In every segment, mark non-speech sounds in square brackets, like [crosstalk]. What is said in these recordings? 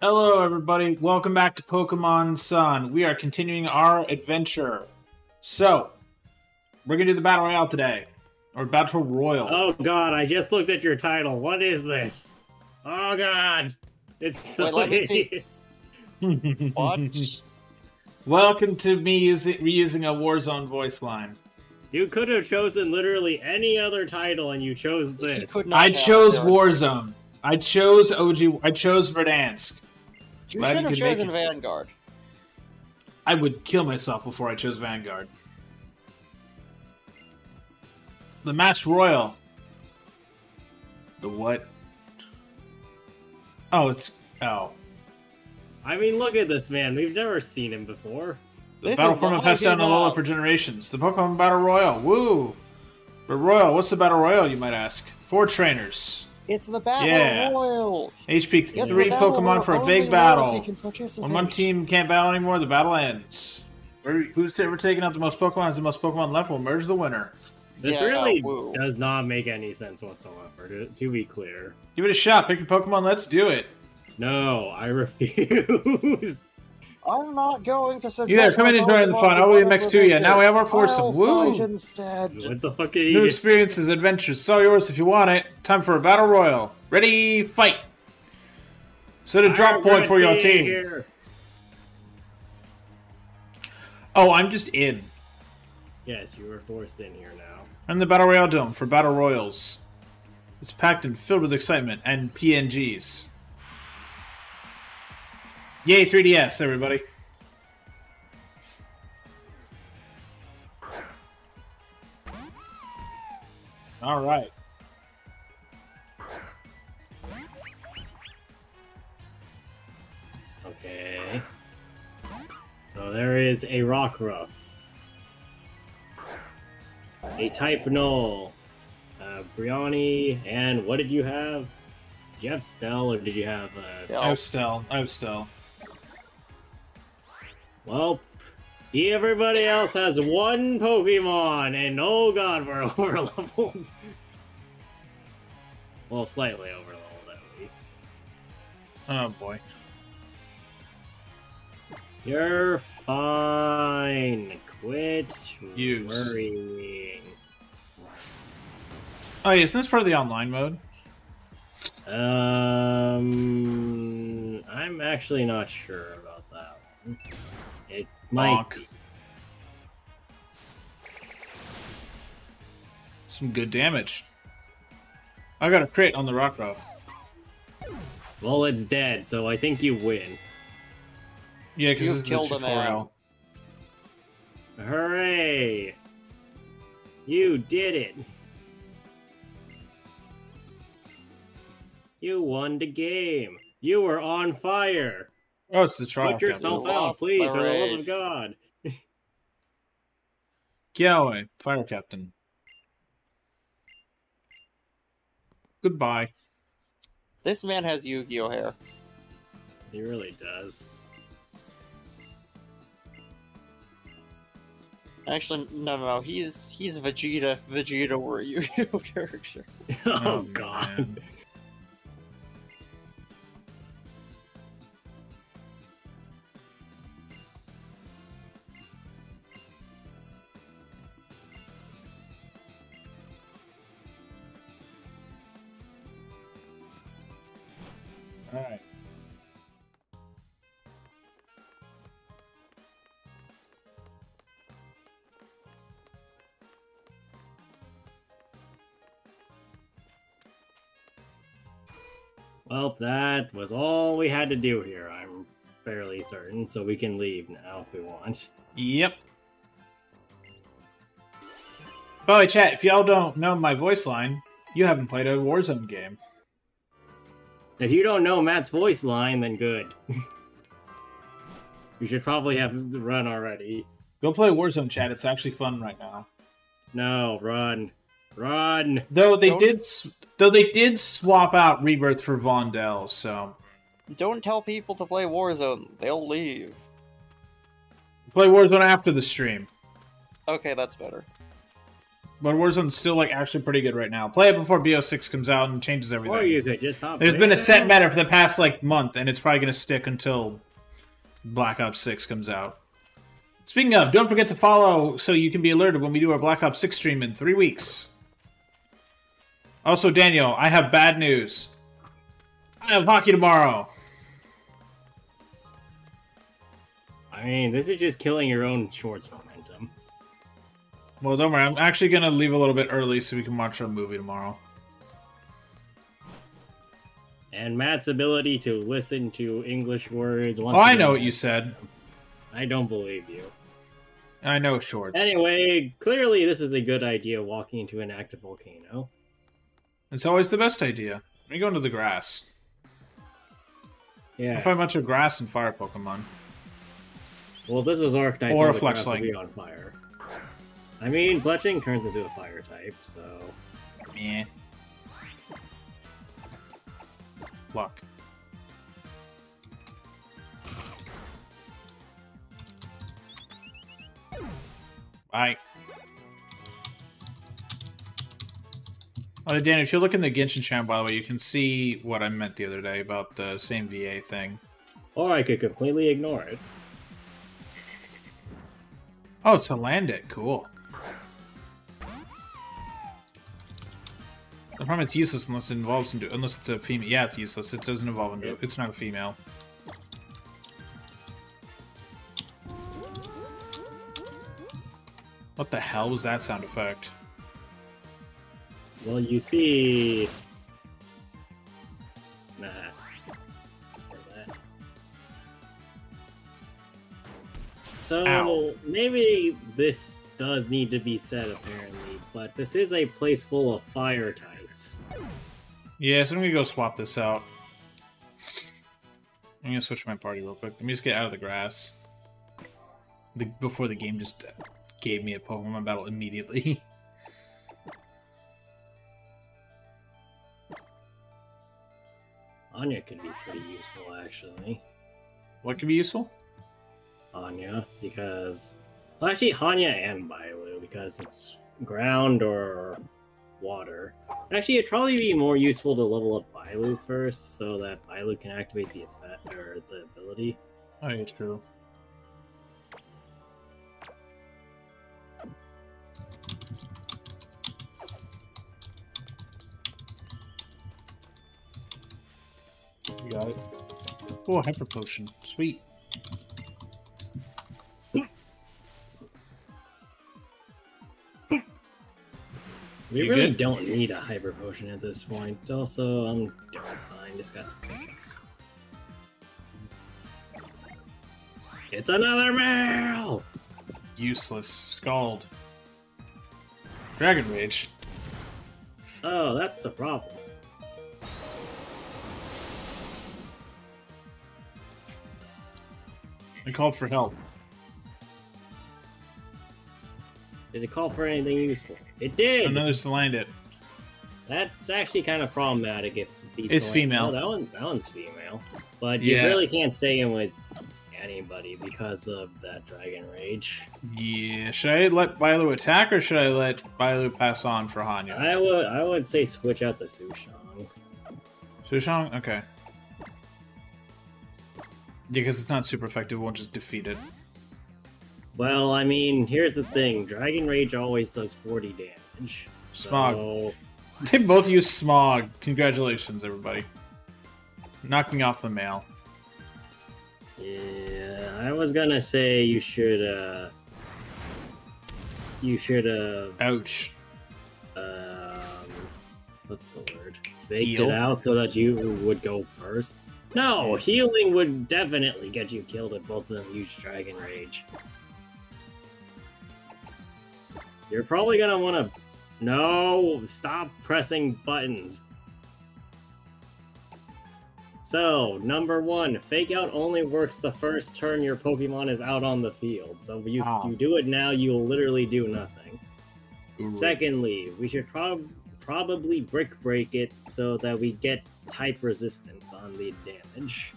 Hello, everybody. Welcome back to Pokemon Sun. We are continuing our adventure. So, we're gonna do the Battle Royale today. Or Battle Royal. Oh god, I just looked at your title. What is this? Oh god. It's so Wait, let me see. [laughs] What? Welcome to me using, reusing a Warzone voice line. You could have chosen literally any other title and you chose this. could not I chose Warzone. I chose OG. I chose Verdansk. You Glad should have could chosen it. Vanguard. I would kill myself before I chose Vanguard. The Masked Royal. The what? Oh, it's oh. I mean, look at this man. We've never seen him before. The This battle is format the passed down to Mighty Alola for generations. The Pokemon Battle Royal. Woo! But Royal, what's the Battle Royal, you might ask? Four trainers. It's the Battle Yeah. Royal. HP It's three Pokemon for a big battle. When one team can't battle anymore, the battle ends. Who's ever taken out the most Pokemon is the most Pokemon left will merge the winner. This Yeah, really woo. does not make any sense whatsoever, to, to be clear. Give it a shot. Pick your Pokemon. Let's do it. No, I [laughs] refuse. I'm not going to subject You there, come in and join the fun. to I'll be whatever next to you. Now we have our foursome. I'll Woo. fight instead. what the fuck are New experiences, adventures. It's all yours if you want it. Time for a battle royal. Ready, fight. Set a drop I'm point for your team. here. Oh, I'm just in. Yes, you were forced in here now. I'm the Battle Royale Dome for Battle Royals. It's packed and filled with excitement and PNGs. Yay, 3DS, everybody. All right. Okay. So there is a rock Rockruff. A Type Null. Uh, Briani, and what did you have? Did you have Stell or did you have uh Yeah. I have Stell. I have Stell. Well everybody else has one Pokemon and oh god we're [laughs] over leveled. well slightly over leveled at least. Oh boy. You're fine. Quit Use. worrying. Oh, yeah, isn't this part of the online mode? Um, I'm actually not sure about that one. It might. Bonk. Some good damage. I got a crit on the Rockruff. Well, it's dead, so I think you win. Yeah, because You've this is killed the a man. tutorial. Hooray! You did it! You won the game. You were on fire. Oh, it's the trial. Put yourself You out, please, the for the love of God. [laughs] Get away, fire captain. Goodbye. This man has Yu-Gi-Oh hair. He really does. Actually, no, no, no. He's he's Vegeta. Vegeta were a Yu-Gi-Oh character. [laughs] Oh, oh, God. That was all we had to do here, I'm fairly certain, so we can leave now if we want. Yep. By the way, chat, if y'all don't know my voice line, you haven't played a Warzone game. If you don't know Matt's voice line, then good. [laughs] you should probably have run already. Go play Warzone, chat. It's actually fun right now. No, run. Run! Though they Don't- did, though they did swap out Rebirth for Vondel, so Don't tell people to play Warzone. They'll leave. play Warzone after the stream. Okay, that's better. but Warzone's still like actually pretty good right now. Play it before BO6 comes out and changes everything. Or you could just stop. There's playing been a set now. meta for the past like month, and it's probably going to stick until Black Ops 6 comes out. Speaking of, don't forget to follow so you can be alerted when we do our Black Ops 6 stream in three weeks. Also, Daniel, I have bad news. I have hockey tomorrow. I mean, this is just killing your own shorts momentum. Well, don't worry. I'm actually going to leave a little bit early so we can watch our movie tomorrow. And Matt's ability to listen to English words. Once Oh, I know what you said. I don't believe you. I know shorts. Anyway, clearly this is a good idea walking into an active volcano. It's always the best idea. Let me go into the grass. Yeah. I find much of grass and fire Pokemon. Well, this was Arcanite, Or a Fletchling. be on fire. I mean, Fletchling turns into a fire type, so Meh. Luck. Bye. Oh, Dan, if you look in the Genshin channel, by the way, you can see what I meant the other day about the same VA thing. or I could completely ignore it. Oh, it's Salandit. Cool. The problem it's useless unless it involves into unless it's a female. Yeah, it's useless. It doesn't involve into. Yep. It's not a female. What the hell was that sound effect? Well, you see. Nah. So Ow. maybe this does need to be said apparently, but this is a place full of fire types. Yeah, so I'm gonna go swap this out. I'm gonna switch my party real quick. Let me just get out of the grass. The, before the game just gave me a Pokemon battle immediately. [laughs] Hanya could be pretty useful actually. what could be useful? Hanya, because well, actually Hanya and Bailu because it's ground or water. Actually, it'd probably be more useful to level up Bailu first, so that Bailu can activate the effect or the ability. Oh, it's true. Oh, hyper potion. Sweet. We You really good? don't need a hyper potion at this point. Also, I'm doing fine. Just got some kicks. It's another mail. Useless. Scald. Dragon Rage. Oh, that's a problem. Called for help. Did it call for anything useful? It did. And then there's to it. That's actually kind of problematic if these. It's female. Oh, that one, that one's female. But you Yeah. really can't stay in with anybody because of that dragon rage. Yeah. Should I let Bailu attack or should I let Bailu pass on for Hanya? I would, I would say switch out the Sushang. Sushang? Okay. Because it's not super effective, it won't just defeat it. Well, I mean, here's the thing: Dragon Rage always does 40 damage. Smog. So, [laughs] They both use smog. Congratulations, everybody. Knocking off the mail. yeah, I was gonna say you should, uh, you should have, Ouch. um, what's the word? Faked Heal? it out so that you would go first. No, healing would definitely get you killed if both of them use Dragon Rage. You're probably gonna want to. No, stop pressing buttons. So, number one, fake out only works the first turn your Pokemon is out on the field. So, if you, Ah. you do it now, you'll literally do nothing. Ooh. Secondly, we should prob- probably brick break it so that we get type resistance on the damage.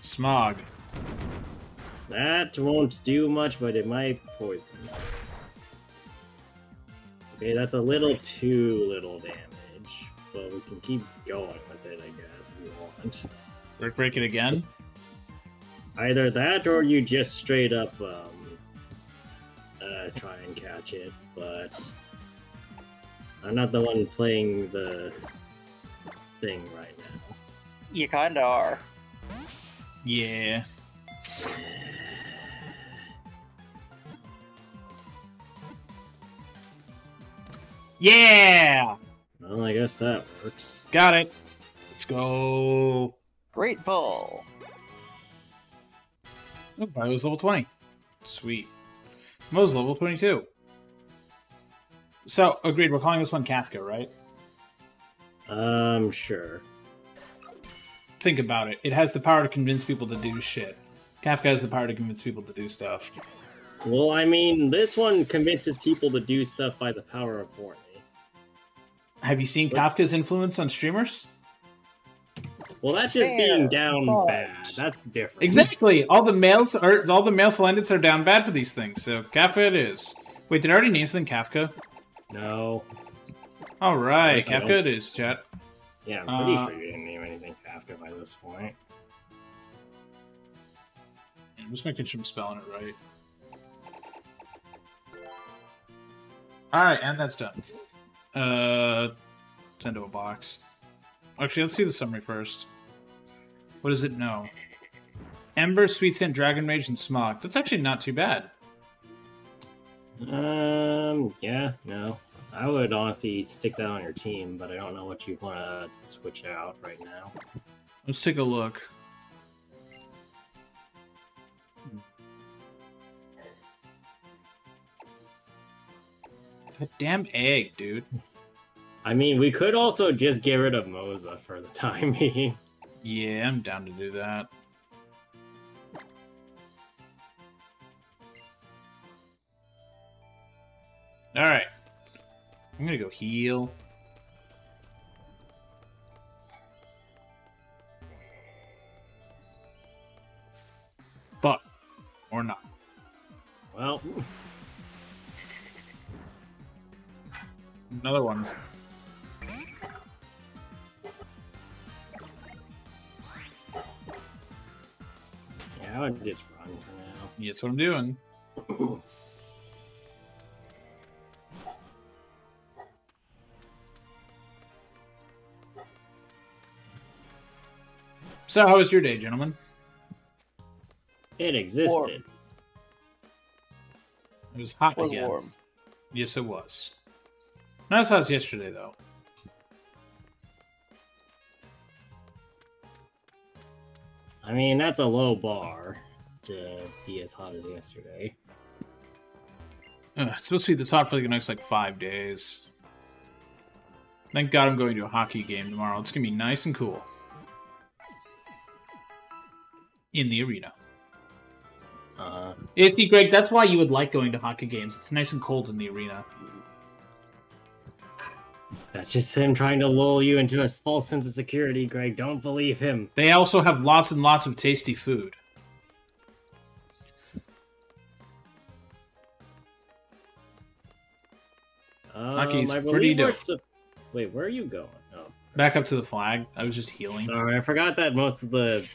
Smog. That won't do much, but it might poison. Okay, that's a little too little damage, but we can keep going with it, I guess, if you want. Brick break it again. Either that, or you just straight up um, uh, try and catch it. But I'm not the one playing the thing right now. You kinda are. Yeah. Yeah! Well, I guess that works. Got it. Let's go. Great ball. Oh, was level 20. Sweet. Mo's level 22. So, agreed, we're calling this one Kafka, right? Um, sure. Think about it. It has the power to convince people to do shit. Kafka has the power to convince people to do stuff. Well, I mean, this one convinces people to do stuff by the power of Horny. Have you seen? Kafka's influence on streamers? Well, that's just Fair, being down but- bad. That's different. Exactly. All the males are all the male Selenites are down bad for these things. So Kafka it is. Wait, did I already name something Kafka? No. All right, Kafka don't. it is. Chat. Yeah, I'm pretty Uh, sure you didn't name anything Kafka by this point. I'm just making sure I'm spelling it right. All right, and that's done. Uh, send to a box. Actually, let's see the summary first. What does it know? Ember, Sweet Scent, Dragon Rage, and Smog. That's actually not too bad. Um, yeah, no. I would honestly stick that on your team, but I don't know what you want to switch out right now. Let's take a look. That damn egg, dude. I mean, we could also just get rid of Moza for the [laughs] time being. Yeah, I'm down to do that. Alright. I'm gonna go heal. But, or not. Well, Another one. I would just run for now. Yeah, that's what I'm doing. So, how was your day, gentlemen? It existed. It was hot Was again. warm. Yes, it was. Not as hot as yesterday, though. I mean, that's a low bar to be as hot as yesterday. Ugh, it's supposed to be this hot for like the next like five days. Thank God I'm going to a hockey game tomorrow. It's gonna be nice and cool in the arena. Uh, If see, Greg, that's why you would like going to hockey games. It's nice and cold in the arena. That's just him trying to lull you into a false sense of security, Greg. Don't believe him. They also have lots and lots of tasty food. Hockey's Um, pretty dope. Wait, where are you going? Oh, Back up to the flag. I was just healing. sorry, I forgot that most of the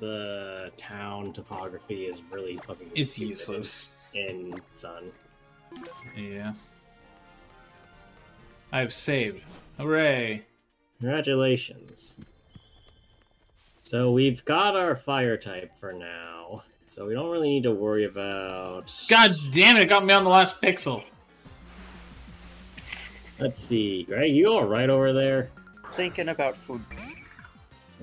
the town topography is really fucking. It's useless. in Sun. Yeah. I've saved. Hooray! Congratulations. So we've got our fire type for now, so we don't really need to worry about. God damn it! It got me on the last pixel. Let's see, Greg, you all right over there? Thinking about food.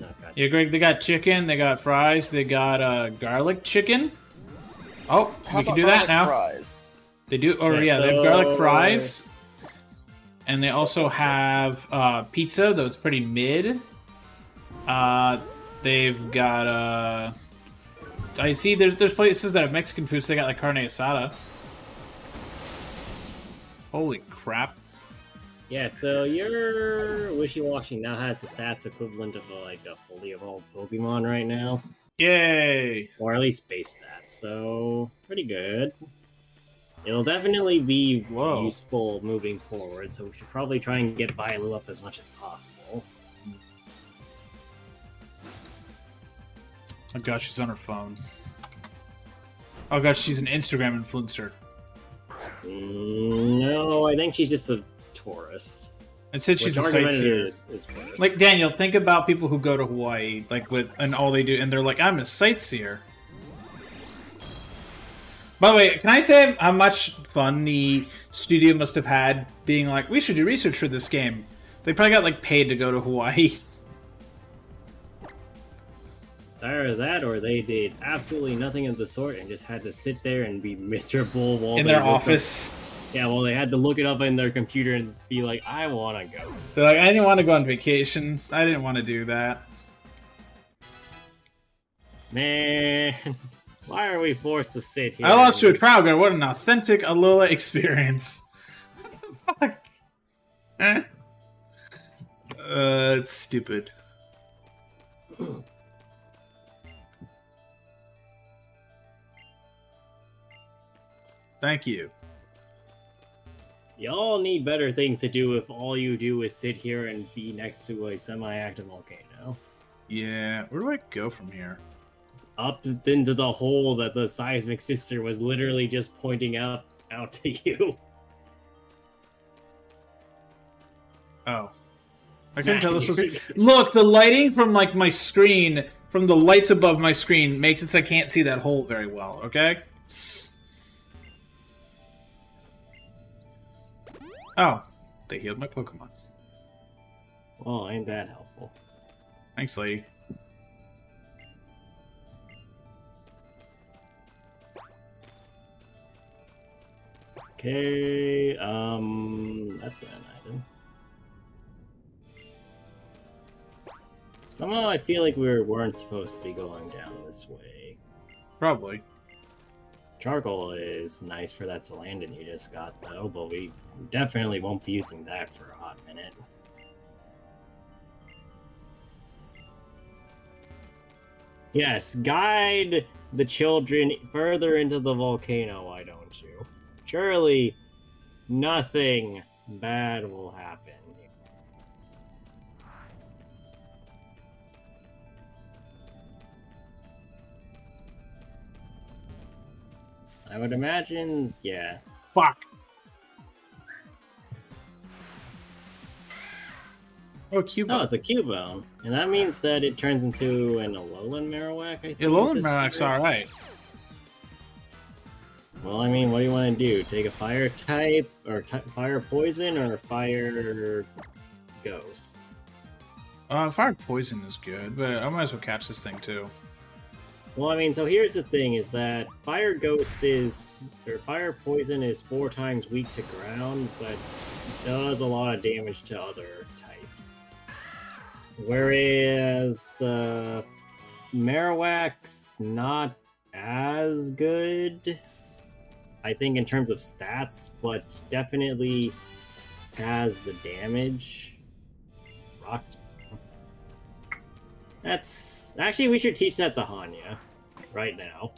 Oh, gotcha. Yeah, Greg. They got chicken. They got fries. They got uh, garlic chicken. Oh, How we can do that now. Fries? They do. Or Yeah, yeah, they have garlic fries, and they also have uh, pizza, though it's pretty mid. Uh, they've got. Uh, I see. There's there's places that have Mexican food. So they got like carne asada. Holy crap! Yeah, so your wishy-washy now has the stats equivalent of like a fully evolved Pokemon right now. Yay! or at least base stats. So pretty good. It'll definitely be Whoa. useful moving forward. So we should probably try and get Bailu up as much as possible. Oh gosh, she's on her phone. Oh gosh, she's an Instagram influencer. Mm, no, I think she's just a tourist. It said she's a sightseer. is- is tourist. Like Daniel, think about people who go to Hawaii, like with and all they do, and they're like, "I'm a sightseer." By the way, can I say how much fun the studio must have had being like, "We should do research for this game." They probably got like paid to go to Hawaii. It's [laughs] either that or they did absolutely nothing of the sort and just had to sit there and be miserable while in their looked up- office. Yeah, well, they had to look it up in their computer and be like, "I want to go." They're like, I didn't want to go on vacation. I didn't want to do that. Man, [laughs] why are we forced to sit here? I lost to a trial guard. What an authentic Alola experience. [laughs] Fuck. Eh. Uh, it's stupid. Thank you. Y'all need better things to do if all you do is sit here and be next to a semi-active volcano. Yeah, where do I go from here? Up into the hole that the seismic sister was literally just pointing out out to [laughs] you. Oh. I couldn't tell this was. [laughs] Look, the lighting from like my screen, from the lights above my screen, makes it so I can't see that hole very well. Okay. Oh, they healed my Pokemon. Well, ain't that helpful? Thanks, lady. Okay, um, that's an item. Somehow I feel like we weren't supposed to be going down this way. Probably. Charcoal is nice for that Salandit you just got, though, but we definitely won't be using that for a hot minute. Yes, guide the children further into the volcano, why don't? Surely nothing bad will happen. I would imagine, yeah. Fuck. Oh, Cuba. Oh, it's a Cubone. And that means that it turns into an Alolan Marowak, I think. Alolan Marowak's alright. Well, I mean, what do you want to do? Take a fire type, or ty fire poison, or fire ghost? Uh, Fire Poison is good, but I might as well catch this thing too. Well, I mean, so here's the thing: is that fire ghost is, or fire poison is four times weak to ground, but does a lot of damage to other types. Whereas uh, Marowak's not as good, I think, in terms of stats, but definitely has the damage. Rock. That's actually we should teach that to Hanya right now.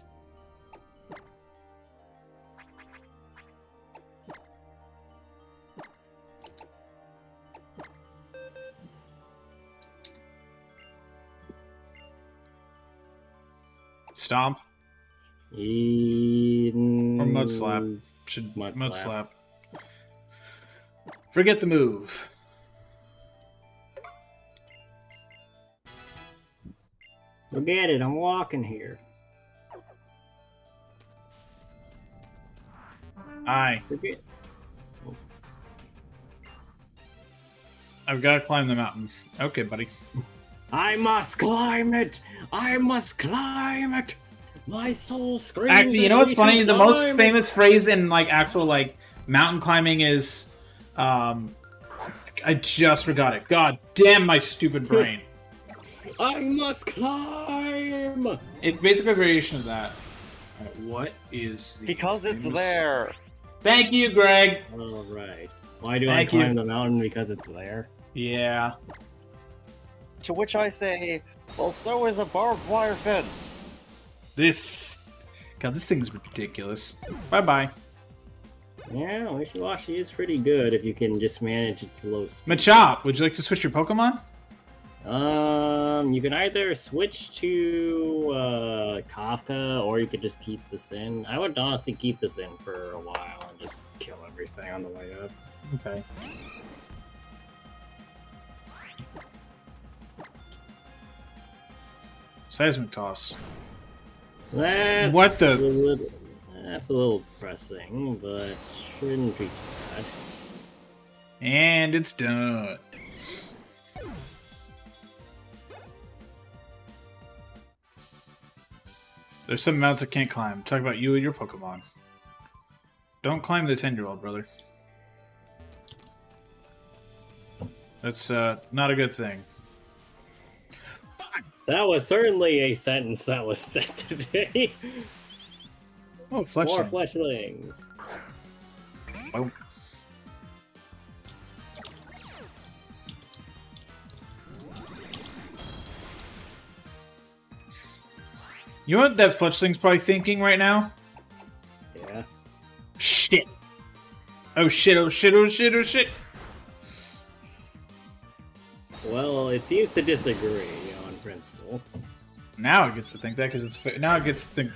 Stomp. In... Or Mud Slap. Should Mud mud, slap. slap. Forget the move. Forget it. I'm walking here. Aye. Forget. I've got to climb the mountain. Okay, buddy. I must climb it. I must climb it. My soul screams. Actually, you know what's funny? to The most famous phrase in like actual like mountain climbing is, um, I just forgot it. God damn my stupid brain. I must climb. it's basically a variation of that. Alright, what is the Because it's there. Thank you, Greg. All right. Why do Thank I you. climb the mountain? Because it's there. Yeah. To which I say, Well, so is a barbed wire fence. This. God, this thing's ridiculous. Bye bye. Yeah, Wishy-Washy is pretty good if you can just manage its low speed. Machop, would you like to switch your Pokemon? Um, you can either switch to uh, Kafka or you could just keep this in. I would honestly keep this in for a while and just kill everything on the way up. Okay. Seismic toss. That's What the- a little, that's a little pressing, but shouldn't be too bad. And it's done. There's some mountains I can't climb. Talk about you and your Pokemon. Don't climb the 10 year old, brother. That's uh, not a good thing. That was certainly a sentence that was said today. Oh, Fletchling. More fletchlings. Oh. You know what that Fletchling's probably thinking right now? Yeah. Shit. Oh shit, oh shit, oh shit, oh shit. Well, it seems to disagree principle. Now it gets to think that because it's now it gets to think.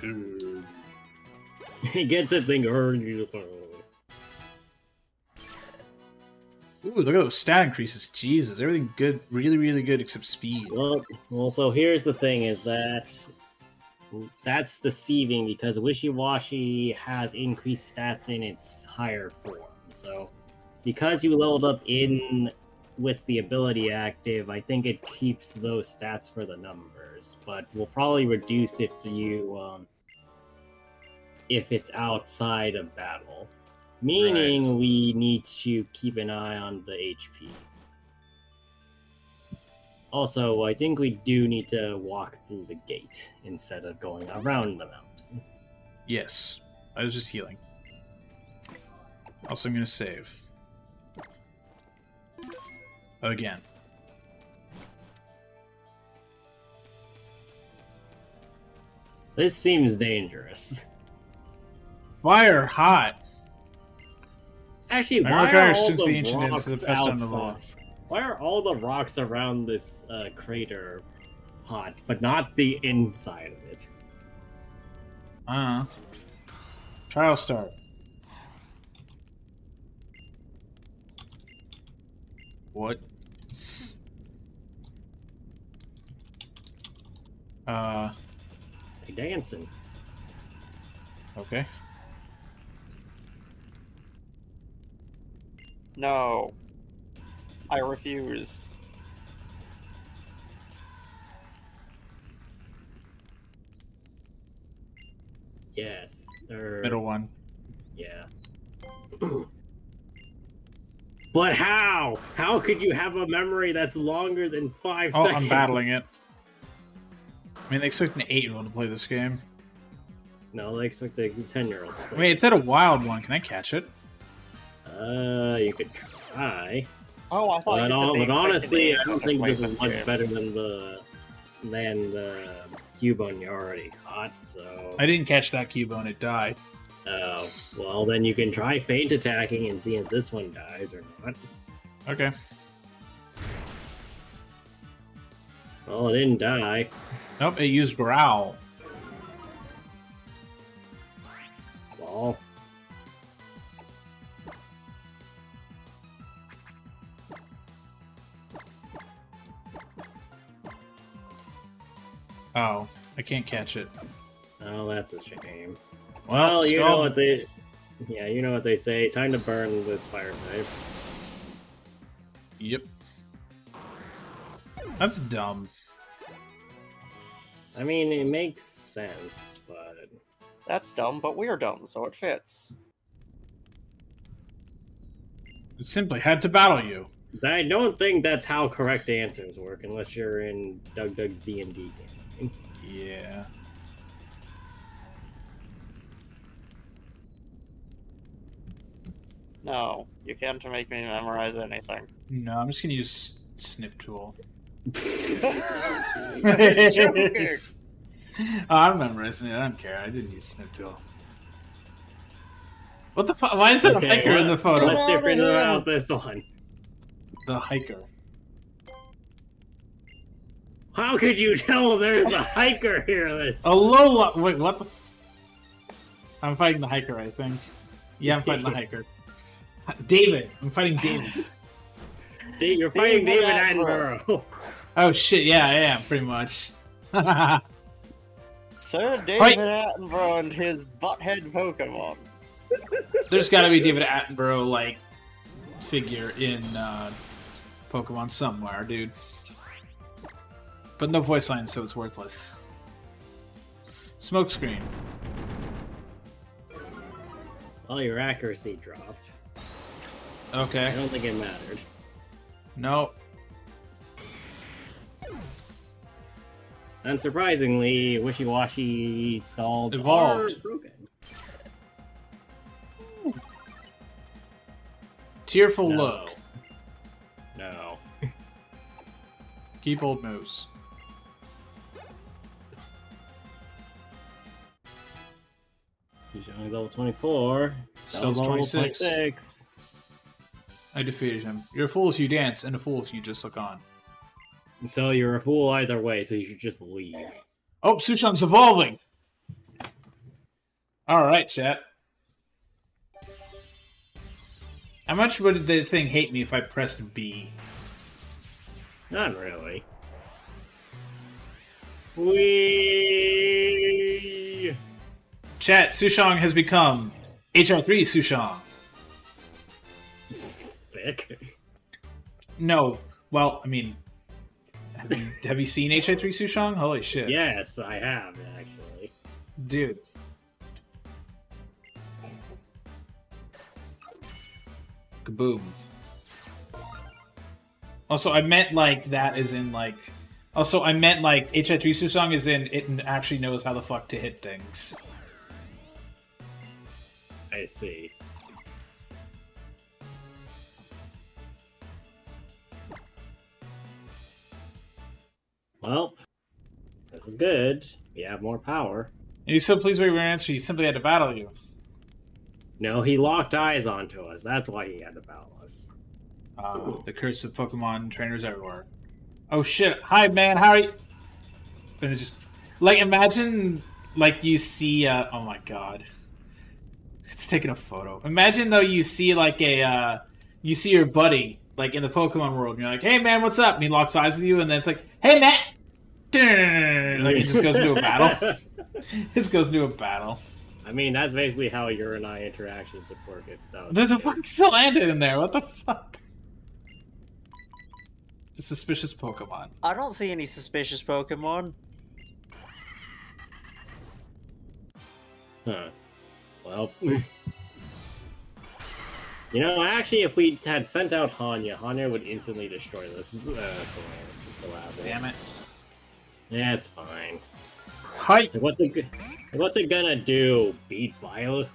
He gets to think. Ooh, look at those stat increases. Jesus, everything good, really, really good except speed. Well, well. So here's the thing: is that that's deceiving because Wishy-Washy has increased stats in its higher form. So because you leveled up in with the ability active, I think it keeps those stats for the numbers, but will probably reduce if you um, if it's outside of battle. Meaning we need to keep an eye on the HP. Also, I think we do need to walk through the gate instead of going around the mountain. Yes, I was just healing. Also, I'm gonna save again. This seems dangerous. Fire hot. Actually, why are all since the rocks to the pest on the law. outside? Why are all the rocks around this uh, crater hot, but not the inside of it? Uh huh. Trial start. What? Uh, Hey, dancing. okay. No. I refuse. Yes. Or, Middle one. Yeah. [clears throat] but how? How could you have a memory that's longer than five Oh, seconds? Oh, I'm battling it. I mean, they expect an eight-year-old to play this game. No, they expect a ten-year-old. Wait, this. it's at a wild one. Can I catch it? Uh, you could try. Oh, I thought But, you said hon- they but honestly, I don't think play this is much game. better than the than the Cubone you already caught. So, I didn't catch that Cubone. It died. oh well, then you can try feint attacking and see if this one dies or not. Okay. Well, it didn't die. Nope, it used growl. Well, Oh, I can't catch it. oh, that's a shame. Well, Well, you know what they, yeah, you know what they say. Time to burn this fire type. Yep. That's dumb. I mean, it makes sense, but That's dumb, but we're dumb, so it fits. It simply had to battle you. I don't think that's how correct answers work, unless you're in DougDoug's D and D game. Yeah. No, you can't make me memorize anything. No, I'm just gonna use Snip Tool. Joking. Oh, I'm memorizing it. I don't care. I didn't use Snip Tool. What the fuck? Why is there a hiker in the photo? What's Come different on in. about this one? The hiker. How could you tell there's a hiker here? This Alola. Wait, what the? F- I'm fighting the hiker. I think. Yeah, I'm fighting the hiker. David. I'm fighting David. [laughs] See, you're fighting David David Attenborough. [laughs] Attenborough. Oh shit! Yeah, I am pretty much. [laughs] Sir David Attenborough and his butthead Pokemon. There's got to be David Attenborough like figure in uh, Pokemon somewhere, dude. But no voice line, so it's worthless. Smokescreen. Well, your accuracy dropped. Okay. I don't think it mattered. No. Unsurprisingly, wishy-washy scalds Evolved. Tearful No. look. No. [laughs] Keep old. Bijan is level 24. Stella's level 26. 26. I defeated him. You're a fool if you dance, and a fool if you just look on. So you're a fool either way, so you should just leave. Oh, Sushang's evolving! Alright, chat. How much would the thing hate me if I pressed B? Not really. We Chat, Sushang has become HI3 Sushang. thick. No, well, I mean, have you, have you seen HI3 Sushang? Holy shit. Yes, I have actually. Dude. Kaboom. Also, I meant like that is in like. Also, I meant like HI3 Sushang is in it actually knows how the fuck to hit things. I see. Well, this is good. We have more power. And he's so pleased with your answer, he simply had to battle you. No, he locked eyes onto us. That's why he had to battle us. Uh, the curse of Pokemon trainers everywhere. Oh shit! Hi man, how are you? And it just like imagine like you see. Uh, oh my god, it's taking a photo. Imagine though you see like a uh, you see your buddy like in the Pokemon world. You're like, hey man, what's up? And he locks eyes with you, and then it's like, hey Matt. Like it just goes into a battle. [laughs] this goes into a battle. I mean, that's basically how your and I interactions would work. If that There's a fucking Salandit in there. What the fuck? A suspicious Pokemon. I don't see any suspicious Pokemon. Huh. Well. [laughs] you know, actually, if we had sent out Hanya, Hanya would instantly destroy this. Uh, Salazzle. Damn it. Yeah, it's fine. Hi. Like, what's it? what's it gonna do? Beat Bailu?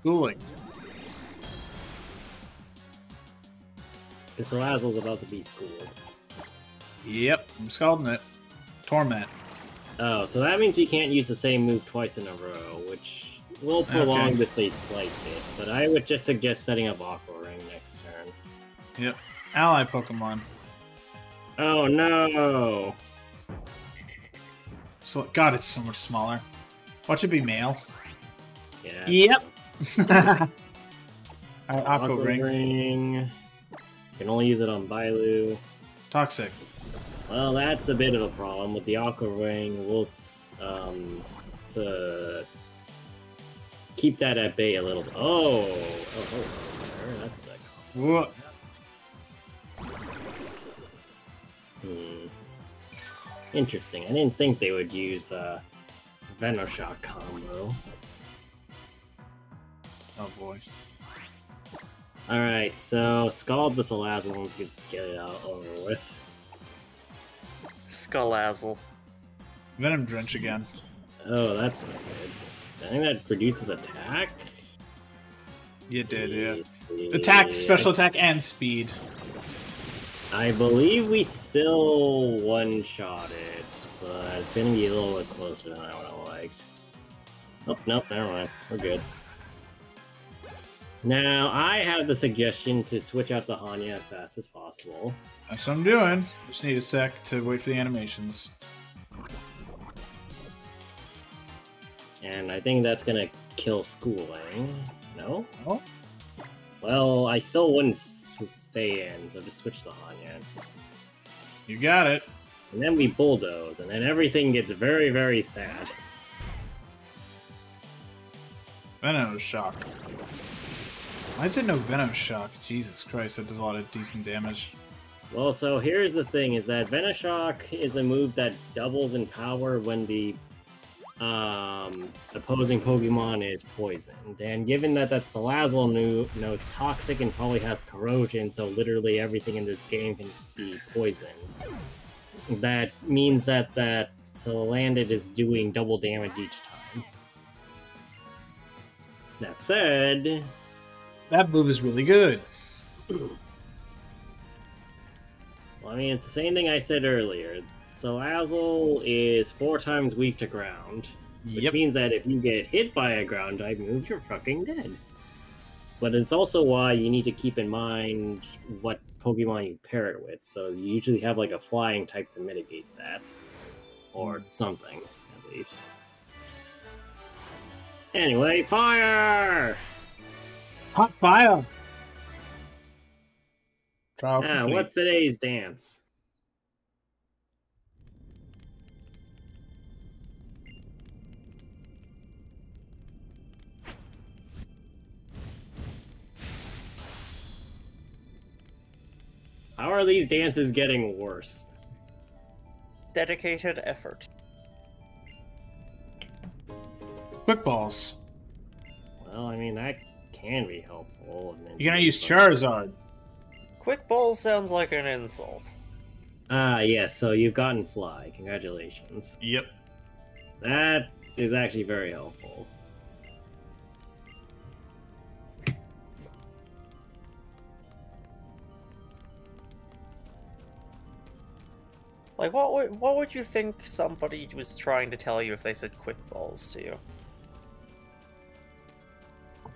Schooling. Because Salazzle's about to be schooled. Yep, I'm scalding it. Torment. Oh, so that means we can't use the same move twice in a row, which will prolong Okay. this a slight bit. But I would just suggest setting up Aqua Ring next turn. Yep. Ally Pokemon. Oh no! So God, it's so much smaller. Watch it be male. Yeah. Yep. [laughs] Alright, So Aqua Ring. Ring. Can only use it on Bailu. Toxic. Well, that's a bit of a problem with the Aqua Ring. We'll s- um, to keep that at bay a little. bit. Oh, oh, oh, there, that's a Whoa. Hmm. Interesting. I didn't think they would use uh, Venoshock combo. Oh boy. Alright, so Scald the Salazzle, let's just get it out over with. Skullazzle. Venom Drench again. Oh, that's not good. I think that reduces attack? You did, yeah. Attack, special attack, and speed. I believe we still one-shot it, but it's gonna be a little bit closer than I would have liked. Oh, nope, never mind. We're good. Now, I have the suggestion to switch out to Hanya as fast as possible. That's what I'm doing. Just need a sec to wait for the animations. And I think that's gonna kill schooling. Eh? No? Oh. Well, I still wouldn't stay in, so just switch to Hanya. You got it. And then we bulldoze, and then everything gets very, very sad. Venoshock. Why is it no Venoshock? Jesus Christ, that does a lot of decent damage. Well, so here's the thing: is that Venoshock is a move that doubles in power when the um, opposing Pokemon is poisoned. And given that that Salazzle knew, knows toxic and probably has corrosion, so literally everything in this game can be poisoned. That means that that Salandit is doing double damage each time. That said, That move is really good. Well, I mean, it's the same thing I said earlier. Salazzle is four times weak to ground, which Yep. means that if you get hit by a ground type move, you're fucking dead. But it's also why you need to keep in mind what Pokemon you pair it with. So you usually have like a flying type to mitigate that, or something at least. Anyway, fire! Hot fire! Trial Ah, complete. what's today's dance? How are these dances getting worse? Dedicated effort. Quick balls. Well, I mean, that can be helpful. and then- You're gonna use Charizard. Quick ball sounds like an insult. Ah, yes, so you've gotten Fly. Congratulations. Yep. That is actually very helpful. Like, what would what would you think somebody was trying to tell you if they said quick balls to you?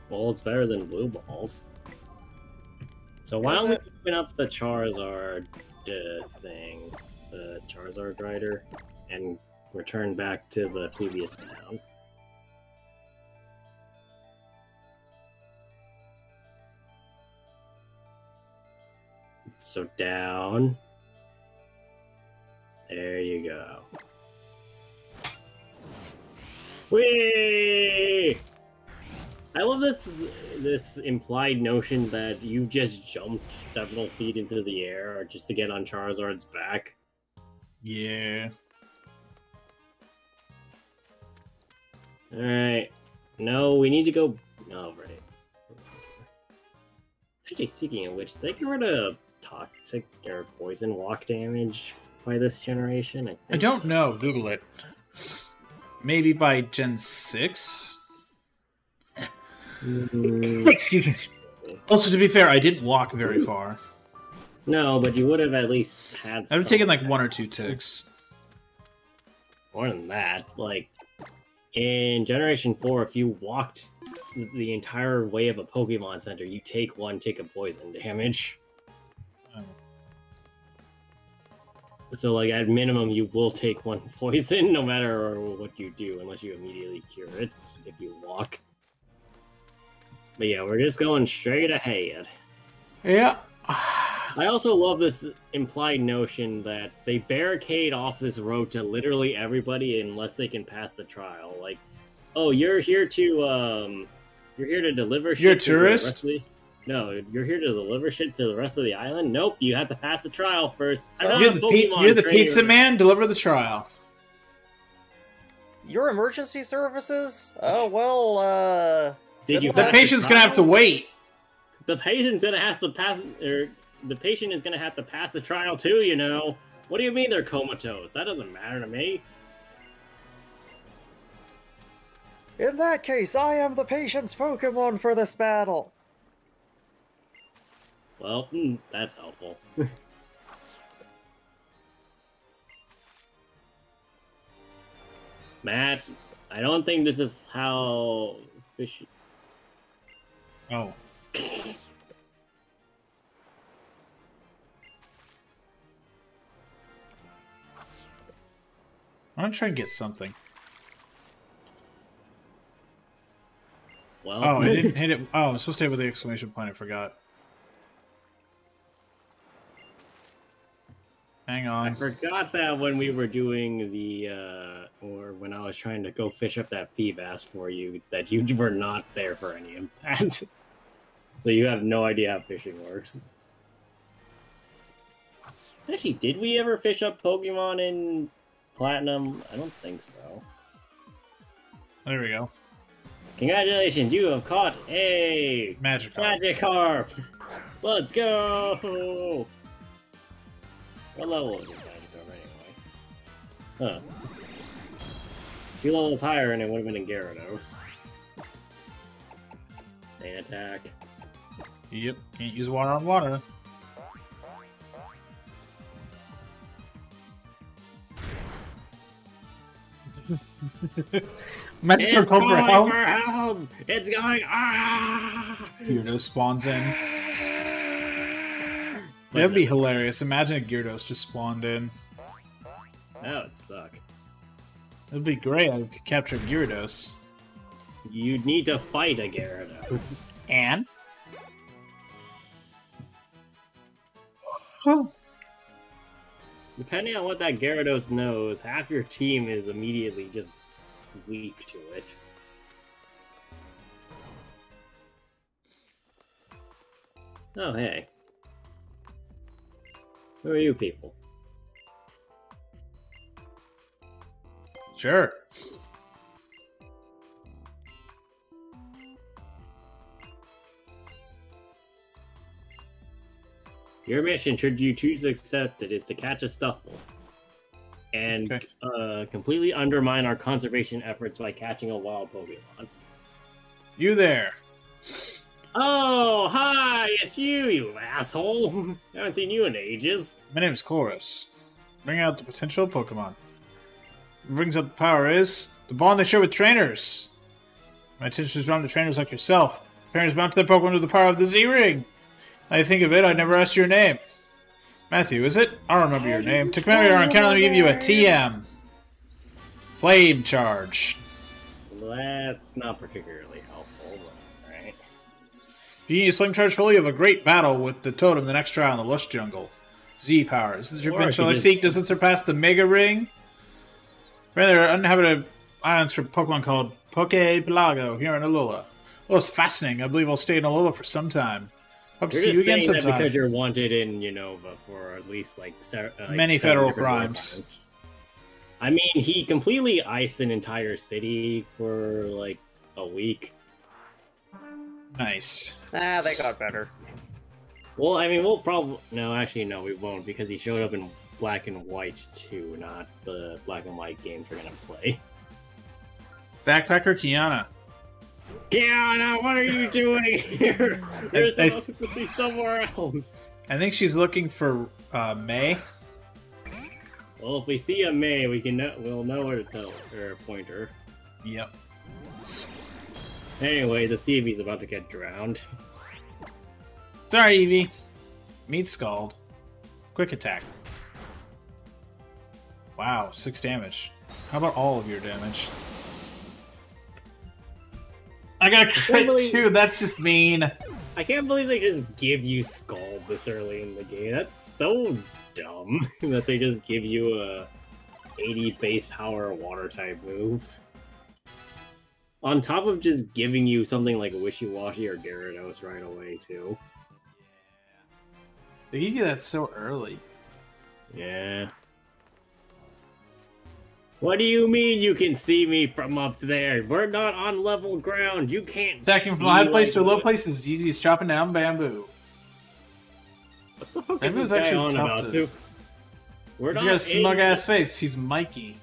Well, it's better than blue balls. So why don't we open up the Charizard uh, thing, the Charizard rider, and return back to the previous town? So down. There you go. Whee! I love this this implied notion that you just jumped several feet into the air just to get on Charizard's back. Yeah. Alright. No, we need to go. Oh, right. Actually, speaking of which, they get rid of toxic or poison walk damage by this generation. I, I don't know. Google it. Maybe by Gen 6? Mm, [laughs] Excuse me. Also, to be fair, I didn't walk very far. no, but you would have at least had. I would have taken like one or two ticks. more than that like in generation 4 if you walked the entire way of a pokemon center you take one tick of poison damage so like at minimum you will take one [laughs] poison no matter what you do unless you immediately cure it if you walk but yeah we're just going straight ahead Yeah. I also love this implied notion that they barricade off this road to literally everybody unless they can pass the trial. Like, oh, you're here to um, you're here to deliver. You're a shit to the tourist? rest of the- No, you're here to deliver shit to the rest of the island. Nope, you have to pass the trial first. I'm not You're a the, pi- you're the trainer. pizza man. Deliver the trial. Your emergency services? Oh well, uh Did you? The The patient's gonna have to wait. The patient's gonna have to pass, or the patient is gonna have to pass the trial too. You know. What do you mean they're comatose? That doesn't matter to me. In that case, I am the patient's Pokemon for this battle. Well, mm, that's helpful. [laughs] Matt, I don't think this is how fish. Oh. I'm gonna try and get something. Well, oh, I didn't [laughs] hit it. Oh, I'm supposed to hit with the exclamation point. I forgot. Hang on. I forgot that when we were doing the, uh, or when I was trying to go fish up that Feebas for you, that you were not there for any of that. [laughs] so you have no idea how fishing works. Actually, did we ever fish up Pokemon in Platinum? I don't think so. There we go. Congratulations, you have caught a Magic. Magikarp! Let's go! What level is this Magikarp anyway? Huh. Two levels higher and it would have been a Gyarados. Main attack. Yep. Can't use water on water. [laughs] Magic It's call for going help. for help! It's going ah! Gyarados spawns in. But That'd be no, hilarious. Imagine a Gyarados just spawned in. That would suck. That'd be great. I could capture Gyarados. You'd need to fight a Gyarados. And? Oh. Depending on what that Gyarados knows, half your team is immediately just weak to it. Oh, hey. Who are you people? Sure. Your mission, should you choose to accept it, is to catch a Stufful and Okay. uh, completely undermine our conservation efforts by catching a wild Pokemon. You there. Oh, hi, it's you, you asshole! [laughs] haven't seen you in ages. My name is Colress. Bring out the potential Pokemon. What brings up the power is the bond they share with trainers. My attention is drawn to trainers like yourself. Trainers mount their Pokemon with the power of the Z Ring. Now you think of it, I never asked your name. Matthew, is it? I don't remember your name. To commemorate our encounter, let me give you a TM. Flame Charge. That's not particularly helpful. You Flame Charge fully, you have a great battle with the totem the next trial in the Lush Jungle. Z power. Is this your potential I seek? Does it surpass the Mega Ring? Rather, uninhabited islands for Pokemon called Poke Pelago here in Alola. Well, it's fascinating. I believe I'll stay in Alola for some time. Hope to You're see just you again saying that sometime. because you're wanted in Unova for at least like, uh, like Many federal war crimes. I mean, he completely iced an entire city for like a week. Nice. Ah, they got better. Well, I mean, we'll probably no, actually, no, we won't because he showed up in black and white too, not the black and white games we're gonna play. Backpacker Kiana. Kiana, what are you doing [laughs] here? You're I- I- supposed to be somewhere else. I think she's looking for uh, May. Well, if we see a May, we can know, we'll know where to tell or point her. Yep. Anyway, the he's about to get drowned. Sorry, Evie. Meat Scald. Quick attack. Wow, six damage. How about all of your damage? I got a crit believe- too. That's just mean. I can't believe they just give you Scald this early in the game. That's so dumb [laughs] that they just give you a 80 base power water type move. On top of just giving you something like Wishiwashi or Gyarados right away, too. They give you that so early. Yeah. What do you mean you can see me from up there? We're not on level ground. You can't Attacking from a high place to a low place is as easy as chopping down bamboo. What the fuck is this guy actually on tough about, to- too? We're He's not got a smug ass face. He's Mikey.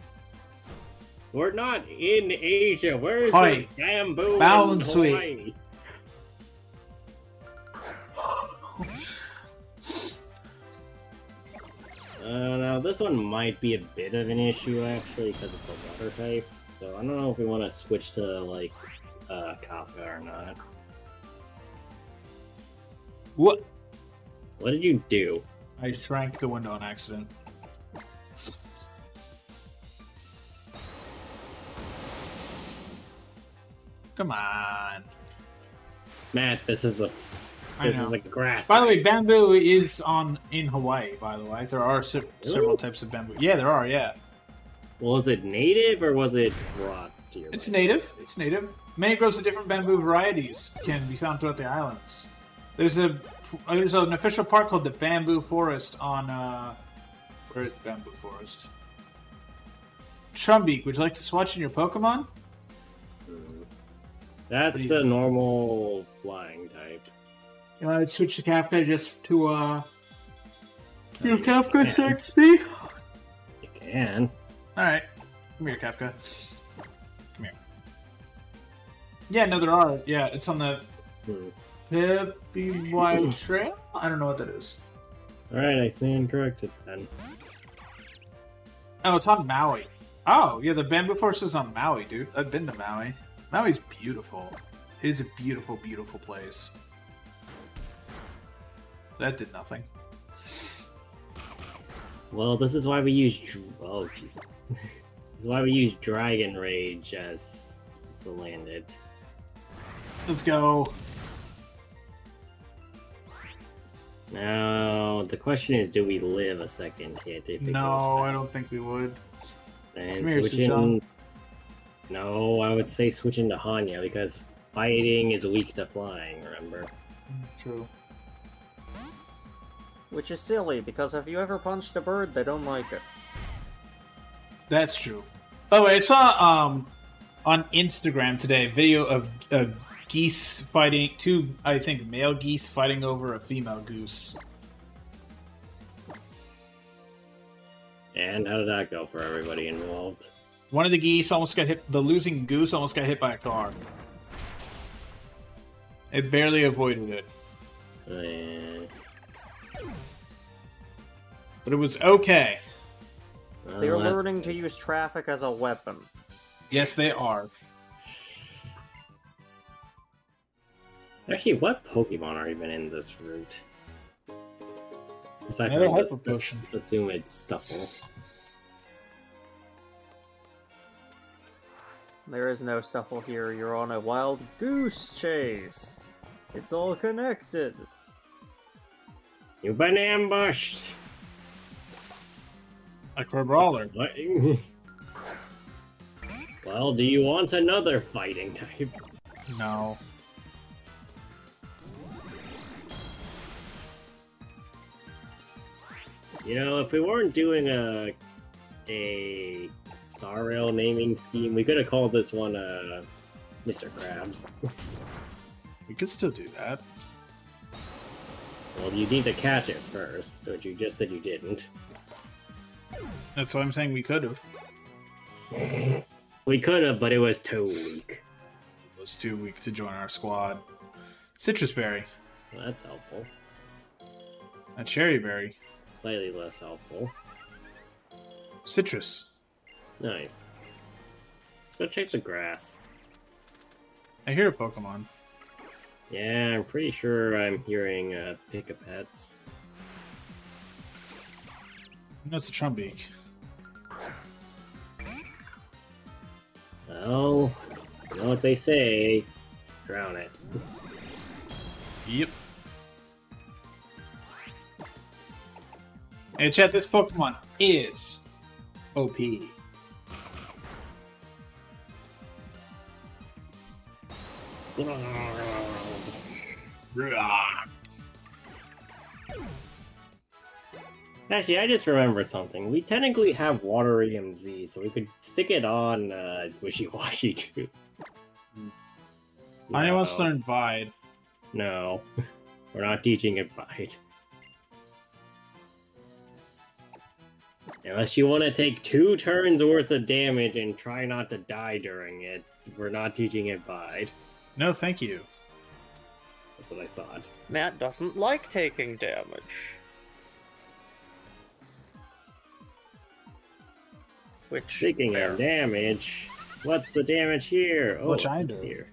We're not in Asia. Where's Hi. the bamboo Bounsweet. Uh, now this one might be a bit of an issue actually because it's a water type. So I don't know if we want to switch to like uh, Kafka or not. What? What did you do? I shrank the window on accident. Come on. Matt, this is a this is a grass. By the way, bamboo is on in Hawaii. By the way, there are se- several types of bamboo. Yeah, there are. Yeah, was it native or was it brought to your? it's native. It's native. Many groves of different bamboo varieties can be found throughout the islands. There's a there's an official park called the Bamboo Forest on uh, where is the bamboo forest? Trumbeak, would you like to swatch in your Pokemon? That's What do you- a normal flying type. You want to switch to Kafka just to uh, your you Kafka can. XP? You can. All right, come here, Kafka. Come here. Yeah, no, there are. Yeah, it's on the Hmm. Pipiwai [laughs] Trail. I don't know what that is. All right, I stand corrected then. Oh, it's on Maui. Oh, yeah, the bamboo forest is on Maui, dude. I've been to Maui. Maui's beautiful. It is a beautiful, beautiful place. That did nothing. Well, this is why we use. Oh Jesus! [laughs] this is why we use Dragon Rage as the landed. Let's go. Now the question is, do we live a second hit if it No, I don't think we would. And Come here, switching. Sushang. No, I would say switching to Hanya because fighting is weak to flying. Remember? True. Which is silly, because have you ever punched a bird, they don't like it. That's true. By the way, I saw um on Instagram today a video of uh, geese fighting two, I think, male geese fighting over a female goose. And how did that go for everybody involved? One of the geese almost got hit. The losing goose almost got hit by a car. It barely avoided it, Uh, but it was okay. They're learning to use traffic as a weapon. Yes, they are. Actually, what Pokemon are even in this route? Aside Another from this, Hyper this- assume it's Stufful. There is no Stufful here, you're on a wild goose chase. It's all connected. You've been ambushed. Like for a brawler. [laughs] Well, do you want another fighting type? No. You know, if we weren't doing a a Star Rail naming scheme, we could have called this one uh, Mr. Krabs. We could still do that. Well, you need to catch it first, which you just said you didn't. That's why I'm saying we could have. [laughs] We could have, but it was too weak. It was too weak to join our squad. Sitrus Berry. Well, that's helpful. A Cheri Berry. Slightly less helpful. Citrus. Nice. Let's go check the grass. I hear a Pokemon. Yeah, I'm pretty sure I'm hearing uh, Pikipeks. No, it's a Trumbeak. Well, you know what they say. Drown it. Yep. Hey, chat, this Pokemon is OP. Actually, I just remembered something. We technically have Waterium Z, so we could stick it on uh, Wishiwashi [laughs] too. I wants to learn Bite. No, [laughs] we're not teaching it Bite. Unless you want to take two turns worth of damage and try not to die during it, we're not teaching it Bite. No, thank you. That's what I thought. Matt doesn't like taking damage. Which Speaking fair. of damage, What's the damage here? Oh, Which I do. Here.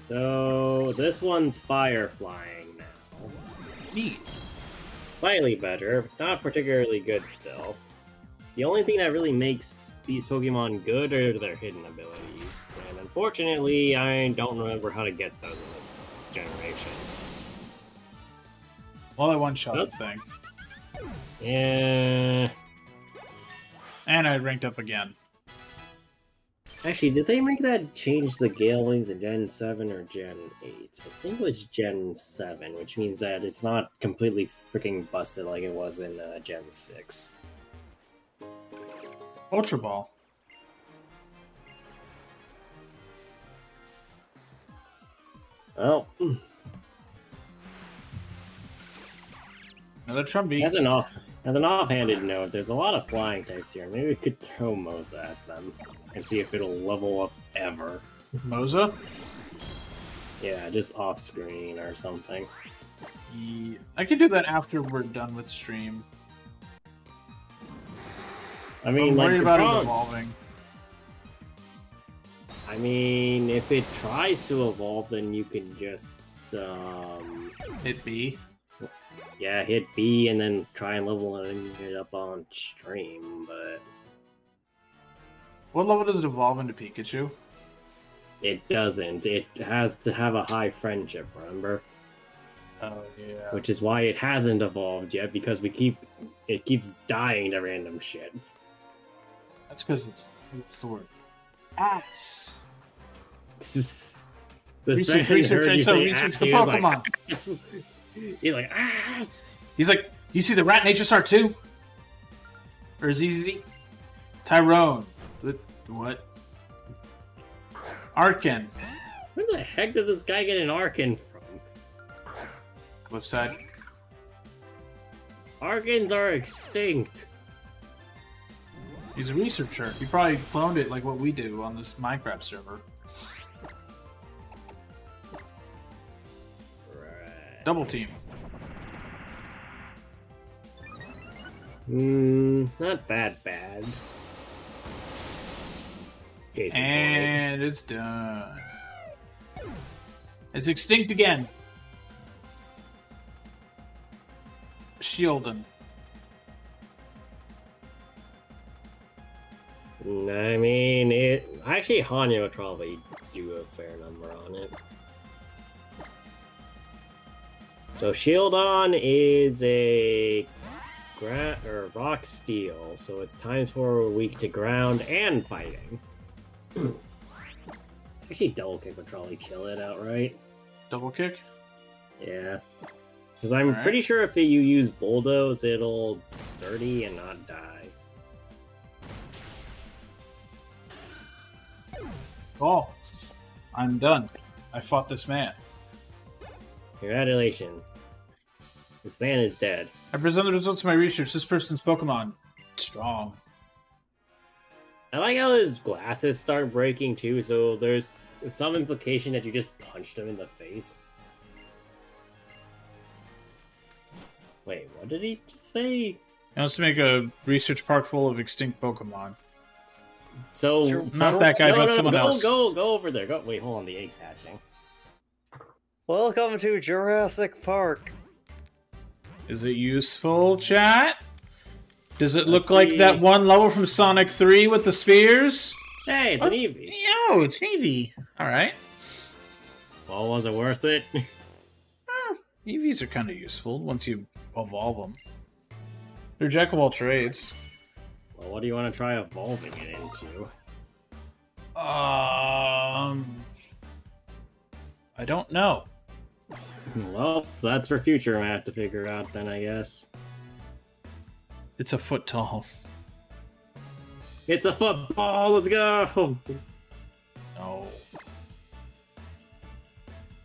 So this one's fire flying now. Neat. Slightly better, not particularly good still. The only thing that really makes these Pokemon good are their hidden abilities, and unfortunately, I don't remember how to get those in this generation. Well, I one shot the thing. Yeah. And I ranked up again. Actually, did they make that change the Gale Wings in Gen 7 or Gen 8? I think it was Gen 7, which means that it's not completely freaking busted like it was in uh, Gen 6. Ultra Ball. Well, Another Trumby. as an off as an offhanded note, there's a lot of flying types here. Maybe we could throw Moza at them and see if it'll level up ever. Moza. Yeah, just off screen or something. Ye- I can do that after we're done with stream. I mean, I'm like worried the about it evolving. I mean, if it tries to evolve, then you can just um, Hit B. yeah, hit B and then try and level it up on stream, but What level does it evolve into Pikachu? it doesn't. It has to have a high friendship, remember? Oh yeah. Which is why it hasn't evolved yet, because we keep it keeps dying to random shit. That's because it's what's the word? Ass. [laughs] The Research, research, I say research the like, Pokemon. [laughs] He's like, ass. He's like, you see the rat in HSR too? Or ZZ? Tyrone. What? What? Archen. Where the heck did this guy get an Archen from? Cliffside. Archens are extinct. He's a researcher. He probably cloned it like what we do on this Minecraft server. Right. Double team. Hmm, not that bad. Case. And it's done. It's extinct again. Shieldon. I mean, it actually Hanya would probably do a fair number on it. So Shieldon is a gra- or rock steel, so it's times four weak to ground and fighting. [clears throat] actually, double kick would probably kill it outright. Double kick. Yeah, because I'm Alright. pretty sure if you use bulldoze, it'll sturdy and not die. Oh, I'm done. I fought this man. Congratulations. This man is dead. I present the results of my research. This person's Pokemon. Strong. I like how his glasses start breaking too, so there's some implication that you just punched him in the face. Wait, what did he just say? He wants to make a research park full of extinct Pokemon. So Sure, Not so- that guy, no, but no, someone go, else. Go, go over there. Go. Wait, hold on. The egg's hatching. Welcome to Jurassic Park. Is it useful, chat? Does it look Let's like see. that one level from Sonic 3 with the spears? Hey, it's What? an oh, Eevee. Yo, it's Eevee. Alright. Well, was it worth it? [laughs] Eevees are kind of useful once you evolve them. They're jack of all trades. Well, what do you want to try evolving it into? Um. I don't know. Well, that's for future. I have to figure out then, I guess. It's a foot tall. It's a football. Let's go. No.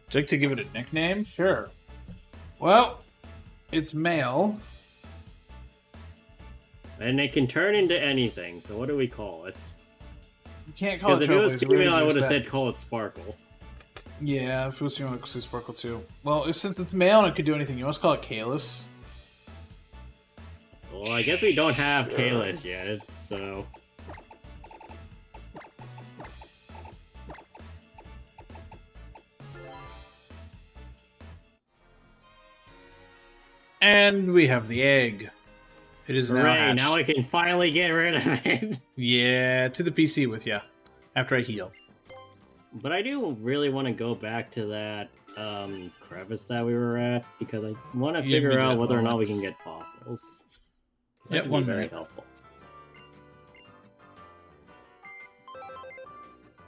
Would you like to give it a nickname? Sure. Well, it's male. And it can turn into anything. So what do we call it? You can't call it Because if it was female, I would have said call it Sparkle. Yeah, if it was female, I could say Sparkle too. Well, if, since it's male and it could do anything, you must call it Kalis. Well, well, I guess we don't have Sure. Kalis yet, so. And we have the egg. It is now Hooray, hatched. now I can finally get rid of it. [laughs] Yeah, to the PC with you. After I heal. But I do really want to go back to that um, crevice that we were at because I want to figure out whether or not we can get fossils. that Yeah, one be very minute. helpful.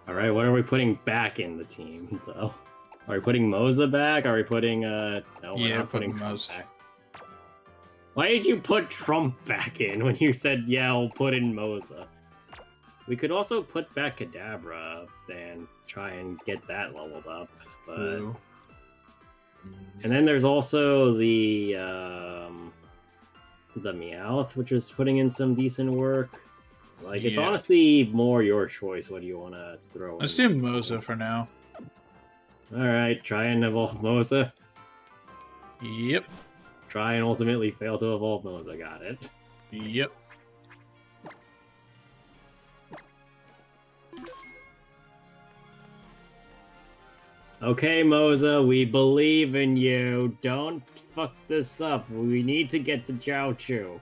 All right, what are we putting back in the team though? Are we putting Moza back? Are we putting uh? No, we're Yeah, not putting putting Moza. back. Why did you put Trump back in when you said yeah, we'll put in Moza? We could also put back Kadabra and try and get that leveled up, but True. and then there's also the um, the Meowth, which is putting in some decent work. Like it's honestly more your choice. What do you want to throw? Let's in? do Moza for now. All right, try and evolve Moza. Yep. Try and ultimately fail to evolve Moza. Got it. Yep. Okay, Moza, we believe in you. Don't fuck this up. We need to get to Jiaochu.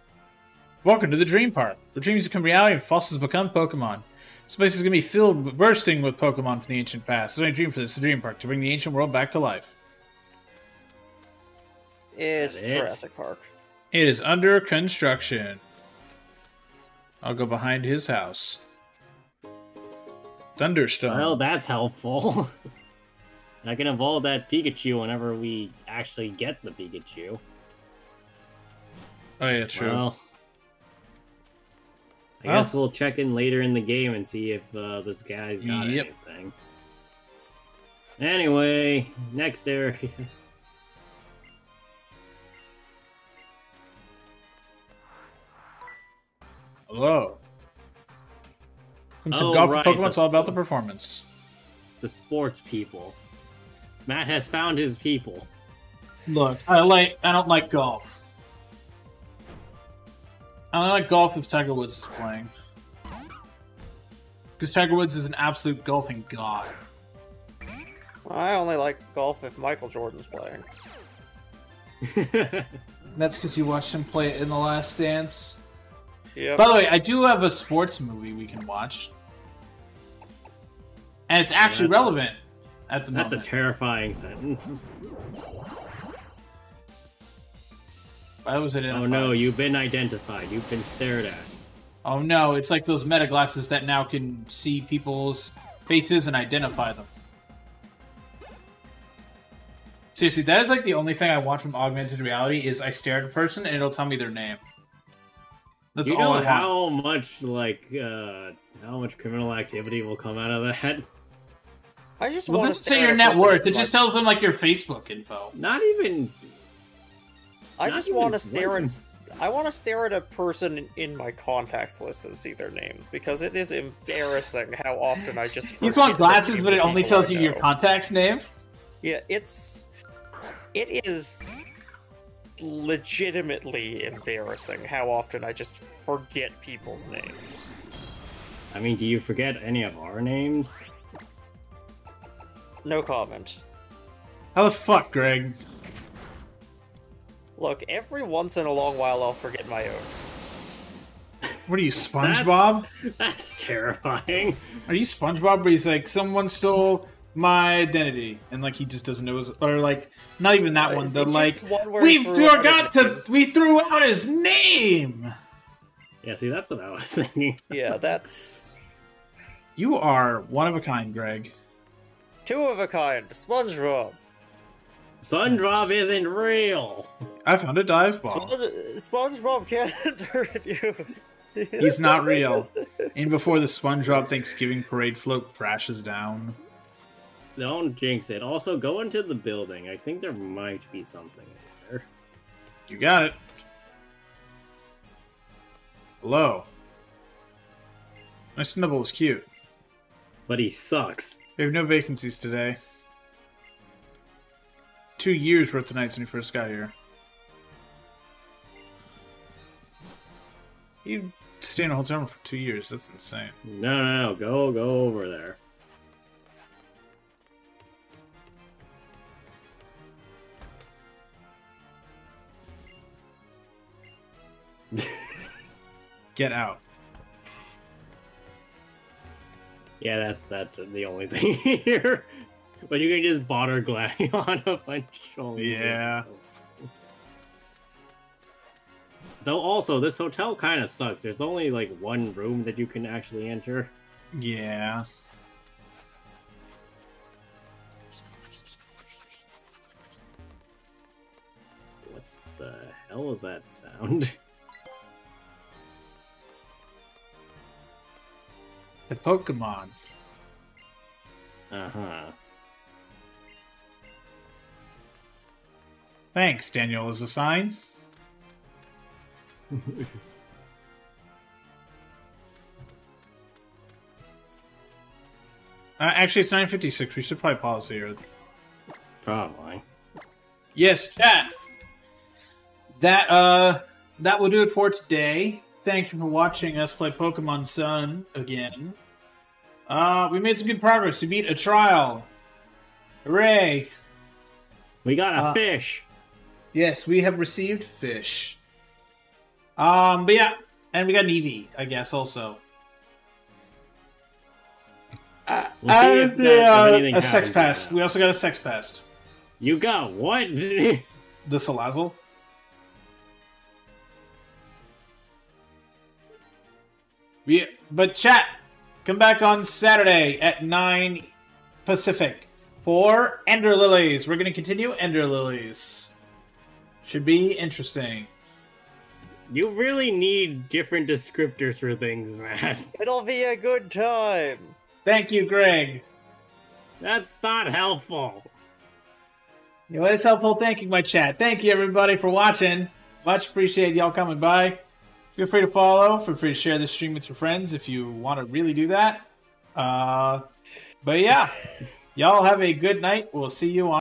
Welcome to the Dream Park. The dreams become reality and fossils become Pokemon. This place is going to be filled, bursting with Pokemon from the ancient past. So I dream for this, the Dream Park, to bring the ancient world back to life. It's That it? Jurassic Park. It is under construction. I'll go behind his house. Thunderstone. Well, that's helpful. [laughs] I can evolve that Pikachu whenever we actually get the Pikachu. oh yeah, true. Well, I Well. guess we'll check in later in the game and see if uh, this guy's got Yep. anything. Anyway, next area. [laughs] Hello. Oh, from some Oh, golf right, Pokemon, it's all about the performance. the sports people. Matt has found his people. Look, I like. I don't like golf. I only like golf if Tiger Woods is playing. Because Tiger Woods is an absolute golfing god. I only like golf if Michael Jordan's playing. [laughs] That's because you watched him play it in The Last Dance. Yep. By the way, I do have a sports movie we can watch. And it's actually that's a- relevant at the moment. That's a terrifying sentence. [laughs] Why was it Oh no, you've been identified. You've been stared at. Oh no, it's like those meta glasses that now can see people's faces and identify them. Seriously, that is like the only thing I want from augmented reality is I stare at a person and it'll tell me their name. That's you all know I want. how much like uh how much criminal activity will come out of that? I just Well, want doesn't say your net worth. It just tells them like your Facebook info. Not even I not just want to stare at. once. I want to stare at a person in- in my contacts list and see their name because it is embarrassing how often I just. [laughs] You just want glasses, but it only tells you your contact's name. Yeah, it's. It is legitimately embarrassing how often I just forget people's names. I mean, do you forget any of our names? No comment. How the fuck, Greg? Look, every once in a long while I'll forget my own. What are you, SpongeBob? [laughs] That's terrifying. Are you SpongeBob? Where he's like, someone stole my identity, and like he just doesn't know his, or like not even that one. It's- The it's like one we forgot to we threw out his name. Yeah, see, that's what I was [laughs] thinking. Yeah, that's You are one of a kind, Greg. two of a kind. SpongeBob. SpongeBob isn't real. I found a dive bomb Sponge- SpongeBob can't [laughs] hurt you. He's not real. And before the SpongeBob Thanksgiving parade float crashes down. Don't jinx it. Also, go into the building. I think there might be something in there. You got it. Hello. My Snubbull is cute. But he sucks. We have no vacancies today. Two years worth of nights when you first got here. You stay in a hotel room for two years. That's insane. No, no, no. Go, go over there. [laughs] Get out. Yeah, that's that's the only thing [laughs] here. But you can just bother Gladion [laughs] a bunch of Yeah. Though also, this hotel kind of sucks. There's only like one room that you can actually enter. Yeah. What the hell is that sound? The Pokemon. Uh huh. Thanks, Daniel, is a sign. [laughs] Uh, actually, it's 9.56. We should probably pause here. Probably. Yes, chat. That uh, that will do it for today. Thank you for watching us play Pokemon Sun again. Uh, we made some good progress. We beat a trial. Hooray! We got a Uh, fish. Yes, we have received fish. Um, but yeah, and we got an Eevee, I guess, also. Uh, We'll and that- the, if uh, a sex pest. We also got a sex pest. You got what? [laughs] The Salazzle. Yeah, but chat, come back on Saturday at 9 Pacific for Ender Lilies. We're going to continue Ender Lilies. Should be interesting. you really need different descriptors for things, [laughs] man. It'll be a good time. Thank you, Greg. That's not helpful. It was helpful thanking my chat. Thank you, everybody, for watching. Much appreciate y'all coming by. Feel free to follow. Feel free to share this stream with your friends if you want to really do that. Uh, but yeah, [laughs] y'all have a good night. We'll see you on.